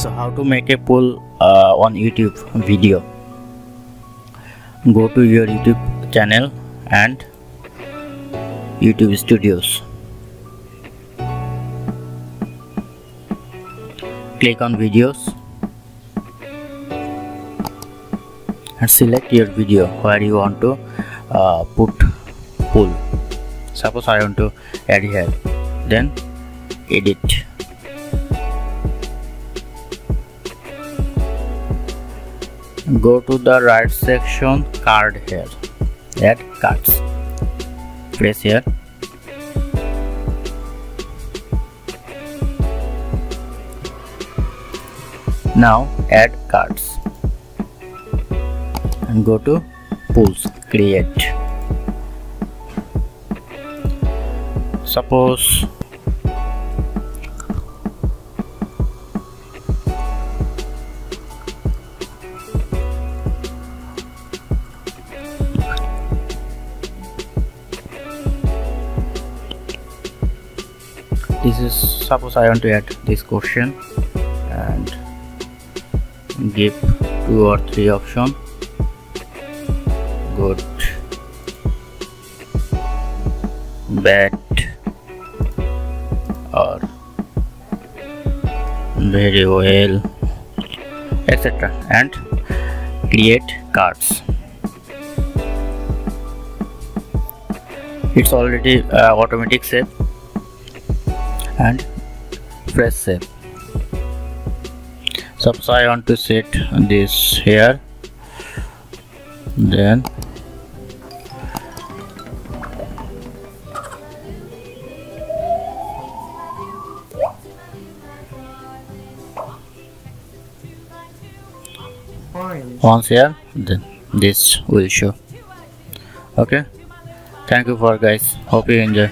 so how to make a poll uh, on youtube video? Go to your youtube channel and youtube studios. Click on videos and select your video where you want to uh, put poll. Suppose I want to add here then edit. Go to the right section card here. Add cards. Press here. Now add cards. And go to pools create suppose this is suppose I want to add this question and give two or three option. Good. Bad or very well etc and create cards. It's already uh, automatic save and press save suppose I want to set this here. Then once here then this will show. Okay? Thank you for guys. Hope you enjoy